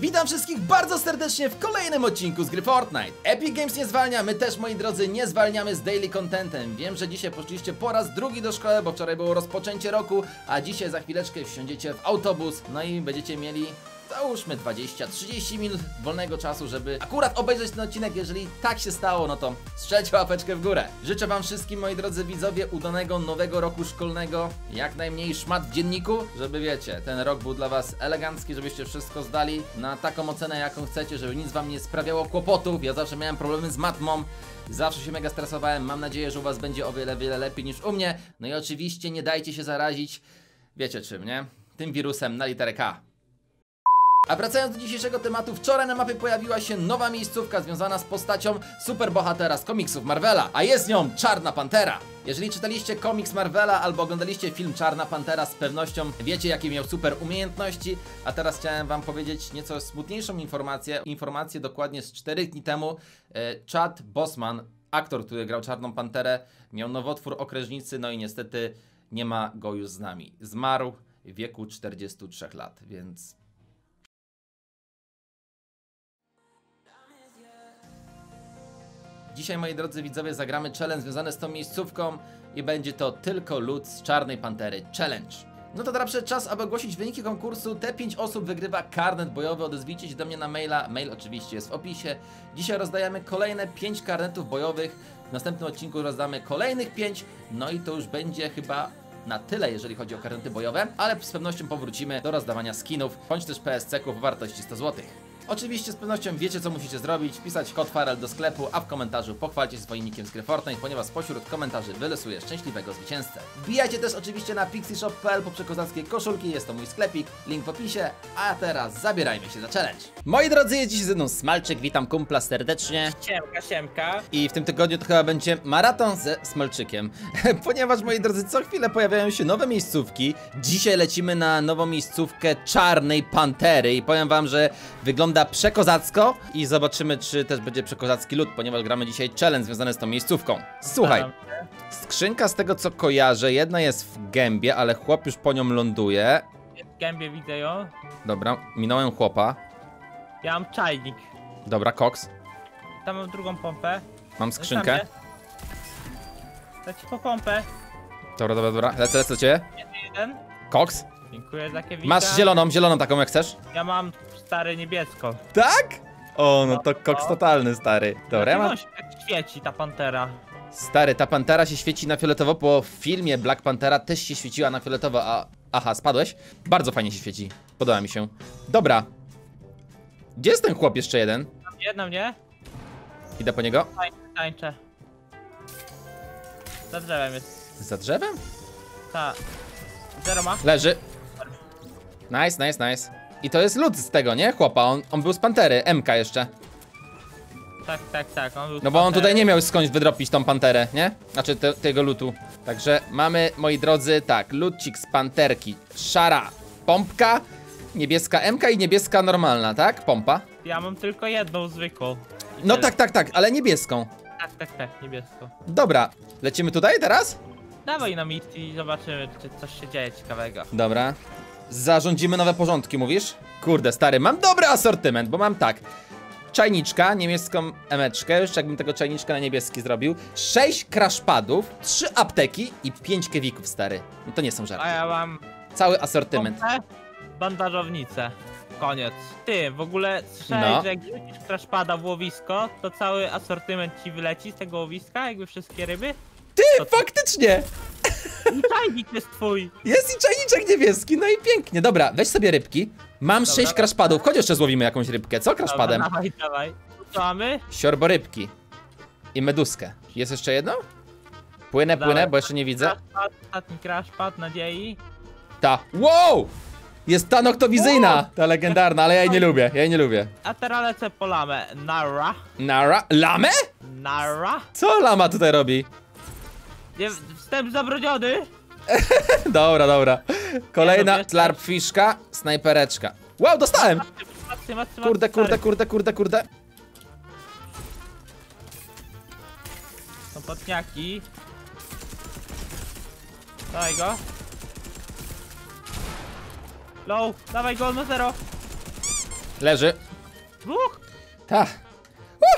Witam wszystkich bardzo serdecznie w kolejnym odcinku z gry Fortnite. Epic Games nie zwalnia, my też moi drodzy nie zwalniamy z daily contentem. Wiem, że dzisiaj poszliście po raz drugi do szkoły, bo wczoraj było rozpoczęcie roku, a dzisiaj za chwileczkę wsiądziecie w autobus, no i będziecie mieli załóżmy 20-30 minut wolnego czasu, żeby akurat obejrzeć ten odcinek. Jeżeli tak się stało, no to strzelcie łapeczkę w górę. Życzę wam wszystkim, moi drodzy widzowie, udanego nowego roku szkolnego. Jak najmniej szmat w dzienniku, żeby wiecie, ten rok był dla was elegancki, żebyście wszystko zdali na taką ocenę, jaką chcecie, żeby nic wam nie sprawiało kłopotów. Ja zawsze miałem problemy z matmą. Zawsze się mega stresowałem. Mam nadzieję, że u was będzie o wiele, wiele lepiej niż u mnie. No i oczywiście nie dajcie się zarazić. Wiecie czym, nie? Tym wirusem na literę K. A wracając do dzisiejszego tematu, wczoraj na mapie pojawiła się nowa miejscówka związana z postacią superbohatera z komiksów Marvela, a jest nią Czarna Pantera. Jeżeli czytaliście komiks Marvela albo oglądaliście film Czarna Pantera, z pewnością wiecie jakie miał super umiejętności, a teraz chciałem wam powiedzieć nieco smutniejszą informację, informację dokładnie z 4 dni temu. E, Chad Bosman, aktor, który grał Czarną Panterę, miał nowotwór okrężnicy, no i niestety nie ma go już z nami. Zmarł w wieku 43 lat, więc Dzisiaj, moi drodzy widzowie, zagramy challenge związany z tą miejscówką i będzie to tylko lud z Czarnej Pantery Challenge. No to teraz czas, aby ogłosić wyniki konkursu. Te 5 osób wygrywa karnet bojowy. Odezwijcie się do mnie na maila. Mail oczywiście jest w opisie. Dzisiaj rozdajemy kolejne 5 karnetów bojowych. W następnym odcinku rozdamy kolejnych 5. No i to już będzie chyba na tyle, jeżeli chodzi o karnety bojowe, ale z pewnością powrócimy do rozdawania skinów, bądź też PSC-ków o wartości 100 zł. Oczywiście z pewnością wiecie co musicie zrobić, wpisać kod Farel do sklepu, a w komentarzu pochwalcie się swoim nickiem z gry Fortnite, ponieważ spośród komentarzy wylosuję szczęśliwego zwycięzcę. Wbijajcie też oczywiście na pixieshop.pl po przekozackie koszulki, jest to mój sklepik, link w opisie, a teraz zabierajmy się za challenge. Moi drodzy, jest dziś ze mną Smalczyk, witam kumpla serdecznie. Siemka, siemka. I w tym tygodniu to chyba będzie maraton ze Smolczykiem, ponieważ moi drodzy, co chwilę pojawiają się nowe miejscówki. Dzisiaj lecimy na nową miejscówkę Czarnej Pantery i powiem wam, że wygląda przekozacko i zobaczymy, czy też będzie przekozacki lód, ponieważ gramy dzisiaj challenge związany z tą miejscówką. Słuchaj, skrzynka z tego co kojarzę, jedna jest w gębie, ale chłop już po nią ląduje. W gębie widzę ją. Dobra, minąłem chłopa. Ja mam czajnik. Dobra, koks. Tam mam drugą pompę. Mam skrzynkę. Dać po pompę. Dobra, dobra, dobra. Lecę, lecę do ciebie. Jeden. Koks. Dziękuję za kiewika. Masz zieloną, zieloną taką jak chcesz. Ja mam stary niebiesko. Tak? O, no to koks totalny, stary. Dobra, ja mam... tak świeci, ta pantera? Stary, ta pantera się świeci na fioletowo, bo w filmie Black Pantera też się świeciła na fioletowo, a... Aha, spadłeś? Bardzo fajnie się świeci. Podoba mi się. Dobra. Gdzie jest ten chłop jeszcze jeden? Jedna mnie. Idę po niego. Tańczę, tańczę. Za drzewem jest. Za drzewem? Ta. Zero ma? Leży. Nice, nice, nice. I to jest lud z tego, nie? Chłopa, on, on był z Pantery, MK jeszcze. Tak, tak, tak. On był No bo on tutaj nie miał skądś wydropić tą panterę, nie? Znaczy te, tego lutu. Także mamy, moi drodzy, tak, lucik z panterki. Szara pompka, niebieska MK i niebieska normalna, tak? Pompa. Ja mam tylko jedną zwykłą. No tak, tak, tak, ale niebieską. Tak, tak, tak, niebiesko. Dobra, lecimy tutaj teraz? Dawaj na mit i zobaczymy, czy coś się dzieje ciekawego. Dobra. Zarządzimy nowe porządki, mówisz? Kurde, stary, mam dobry asortyment, bo mam tak. Czajniczka, niemiecką emeczkę, już jakbym tego czajniczka na niebieski zrobił. 6 crashpadów, 3 apteki i 5 kewików, stary. No to nie są A żarty. ja mam Cały asortyment. bandażownicę. Koniec. Ty, w ogóle słyszałeś, No. że jak rzucisz crashpada w łowisko, to cały asortyment ci wyleci z tego łowiska, jakby wszystkie ryby? Ty, to faktycznie! I czajnik jest twój! Jest i czajniczek niebieski, no i pięknie. Dobra, weź sobie rybki. Mam Dobra. 6 crashpadów, chodź jeszcze złowimy jakąś rybkę. Co crashpadem? Dobra, dawaj, dawaj. Co mamy? Siorborybki. I meduskę. Jest jeszcze jedno? Płynę, płynę, bo jeszcze nie widzę. Crashpad, ostatni crashpad, nadziei. Ta. Wow! Jest ta noktowizyjna, ta legendarna, ale ja jej nie lubię, ja jej nie lubię. A teraz lecę po lamę. Nara. Nara? Lamę? Nara. Co lama tutaj robi? Nie, wstęp zabroniony. Dobra, dobra. Kolejna tlarpfiszka, snajpereczka. Wow, dostałem! Kurde, kurde, kurde, kurde, kurde. Są potniaki. Dawaj go. Low, dawaj go, on ma zero. Leży. Dwóch? Ta.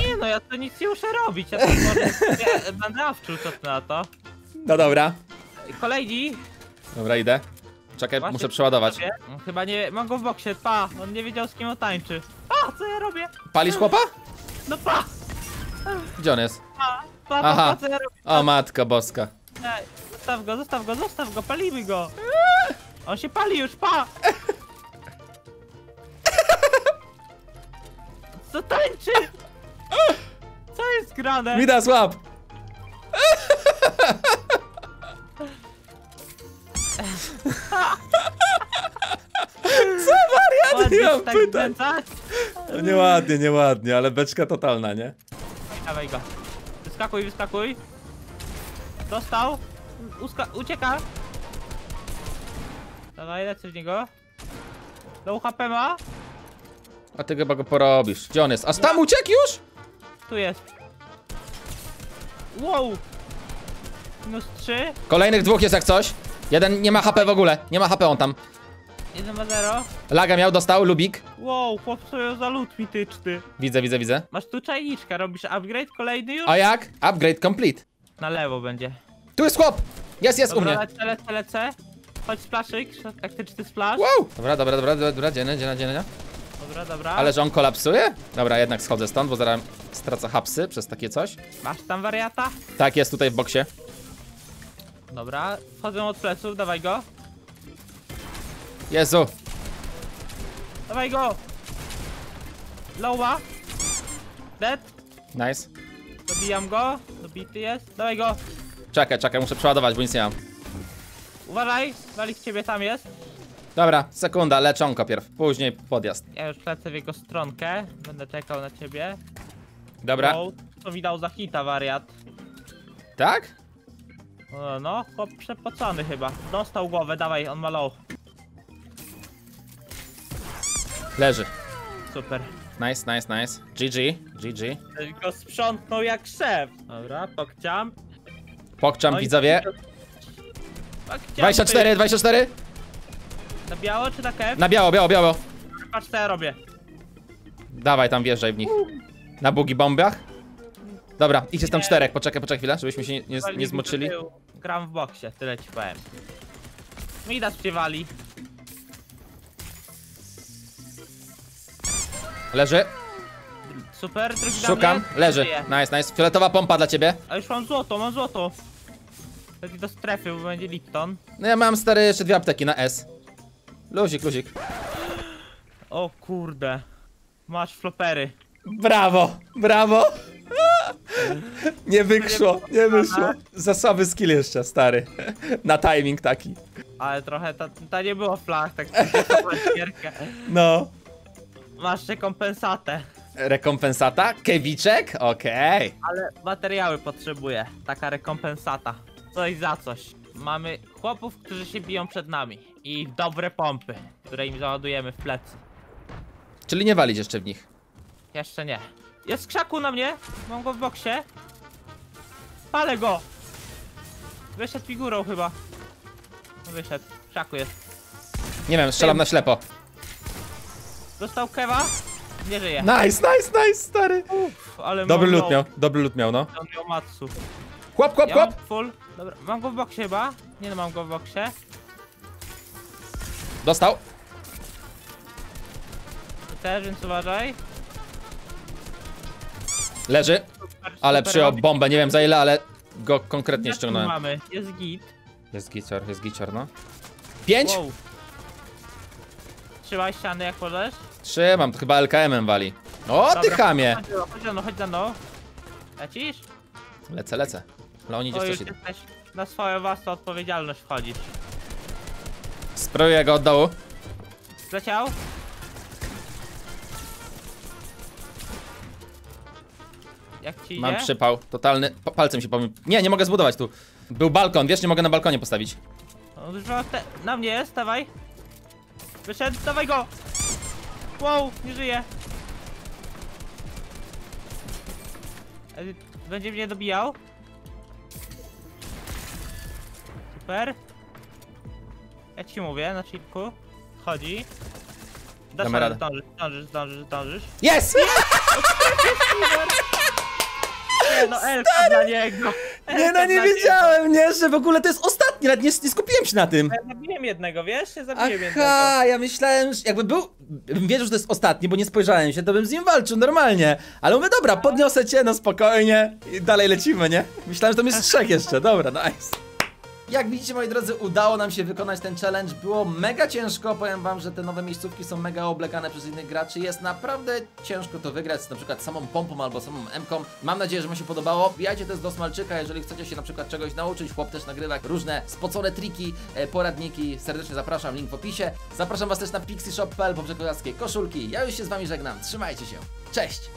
Nie no, ja to nic nie muszę robić. Ja to może będę co na to. No dobra. Kolejni. Dobra, idę. Czekaj, Właśnie muszę przeładować. No, Chyba nie, mam go w boksie, pa. On nie wiedział z kim on tańczy. Pa, co ja robię? Palisz chłopa? No pa, Gdzie on jest? pa, pa, pa, Aha. pa co ja robię? O, matka boska. Ej, Zostaw go, zostaw go, zostaw go, palimy go. On się pali już, pa. Co tańczy? Co jest grane? Mida, słab! Co wariat? Ja się tak? No Nieładnie, nieładnie, ale beczka totalna, nie? Dawaj go. Wyskakuj, wyskakuj. Dostał. Uska ucieka. Dawaj, lecę w niego. Low HP ma. A ty chyba go porobisz. Gdzie on jest? A tam uciekł już? Tu jest. Wow. Minus 3. Kolejnych dwóch jest jak coś. Jeden nie ma HP w ogóle. Nie ma HP on tam. 1 ma 0. Laga miał, dostał, lubik. Wow, chłop sobie za lód mityczny. Widzę, widzę, widzę. Masz tu czajniczka, robisz upgrade kolejny już? A jak? Upgrade complete. Na lewo będzie. Tu jest chłop! Jest, jest u mnie. lecę, lecę, lecę. Chodź splaszyk, taktyczny splash. Wow! Dobra, dobra, dobra, dobra, dobra, dzienę, dzienę, dzienę. Dobra, dobra. Ale że on kolapsuje? Dobra, jednak schodzę stąd, bo zaraz stracę hapsy przez takie coś. Masz tam wariata? Tak, jest tutaj w boksie. Dobra, wchodzę od pleców, dawaj go. Jezu! Dawaj go! Lowa. Dead. Nice. Dobijam go. Dobity jest. Dawaj go. Czekaj, czekaj, muszę przeładować, bo nic nie mam. Uważaj, walik ciebie tam jest. Dobra, sekunda, leczonko pierw, później podjazd. Ja już lecę w jego stronkę. Będę czekał na ciebie. Dobra. Wow, co mi dał za hita, wariat. Tak? No, no, chłop przepocony chyba. Dostał głowę, dawaj, on ma low. Leży. Super. Nice, nice, nice. GG, GG. Ktoś go sprzątnął jak szef. Dobra, pokciam. Pokczam No widzowie. Pokciam, 24, 24? ty. Na biało czy na kew? Na biało, biało, biało. Patrz co ja robię. Dawaj tam wjeżdżaj w nich. Na bugi bombach. Dobra, ich jest tam czterech, poczekaj, poczekaj chwilę, żebyśmy się nie, nie, nie zmoczyli. Gram w boksie, tyle ci powiem. Mida śpiewali. Leży, Super, drugi szukam, leży. Nice, nice. Fioletowa pompa dla ciebie. A już mam złoto, mam złoto. Taki do strefy, bo będzie Lipton. No ja mam stary jeszcze dwie apteki na S. Luzik, luzik. O kurde. Masz flopery. Brawo, brawo. Nie wyszło, nie wyszło. Za słaby skill jeszcze, stary. Na timing taki. Ale trochę ta, ta nie było flach, tak. No. Masz rekompensatę. Rekompensata? Kewiczek? Okej. Ale materiały potrzebuję. Taka rekompensata. Coś za coś. Mamy chłopów, którzy się biją przed nami. I dobre pompy, które im załadujemy w plecy. Czyli nie walić jeszcze w nich. Jeszcze nie. Jest krzaku na mnie. Mam go w boksie. Palę go. Wyszedł figurą chyba. No wyszedł. Krzaku jest. Nie wiem, strzelam na ślepo. Dostał kewa. Nie żyje. Nice, nice, nice, stary. Ale Dobry loot miał, dobry loot miał, no. On miał matsu. Chłop, chłop, Ja chłop. mam full. Dobra, mam go w boksie chyba. Nie no, mam go w boksie. Dostał. Też, więc uważaj. Leży, ale przyjął bombę, nie wiem za ile, ale go konkretnie ściągnąłem. mamy? Jest git. Jest gicior, jest gicior, no. Pięć? Wow. Trzymaj ściany jak możesz. Trzymam, to chyba LKM-em wali. O, ty Dobra, chamie. Chodź chodź za mną, chodź za mną. Lecisz? Lecę, lecę. Leon idzie O, coś idzie. na swoją własną odpowiedzialność wchodzisz. Spróbuję go od dołu. Zleciał? Jak ci Mam idzie? przypał, totalny. Pa- Palcem się pomylił. Nie, nie mogę zbudować tu. Był balkon, wiesz, nie mogę na balkonie postawić. Te... Na mnie jest, dawaj. Wyszedł, dawaj go! Wow, nie żyje. Będzie mnie dobijał. Super. Ja ci mówię, na chipku. Chodzi. Dasz radę, zdążysz, zdążysz, zdążysz, zdążysz. Jest! Nie no, elka dla niego. Nie no, nie dla niego. wiedziałem, nie, że w ogóle to jest ostatni, nawet nie, nie skupiłem się na tym. Ja zabiłem jednego, wiesz? Ja zabiłem jednego. Aha, ja myślałem, że jakby był, wiedział, że to jest ostatni, bo nie spojrzałem się, to bym z nim walczył normalnie. Ale mówię, dobra, podniosę cię, no spokojnie i dalej lecimy, nie? Myślałem, że tam jest trzech jeszcze, dobra, nice. Jak widzicie, moi drodzy, udało nam się wykonać ten challenge. Było mega ciężko. Powiem wam, że te nowe miejscówki są mega oblekane przez innych graczy. Jest naprawdę ciężko to wygrać z na przykład samą pompą albo samą M-ką. Mam nadzieję, że wam się podobało. Wbijajcie też do Smalczyka, jeżeli chcecie się na przykład czegoś nauczyć. Chłop też nagrywa różne spocone triki, e, poradniki. Serdecznie zapraszam, link w opisie. Zapraszam was też na pixieshop.pl po koszulki. Ja już się z wami żegnam. Trzymajcie się. Cześć!